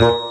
Thank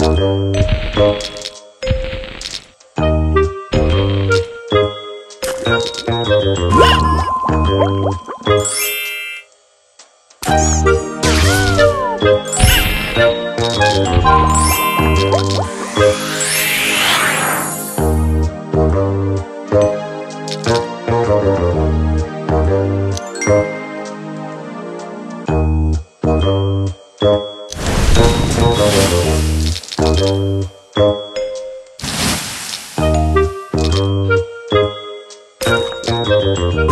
Woo! Thank you.